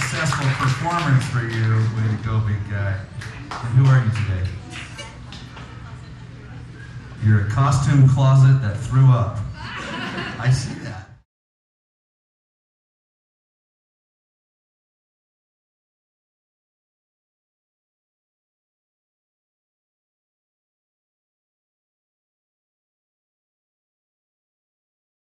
successful performance for you. Way to go, big guy. And who are you today? You're a costume closet that threw up. I see that.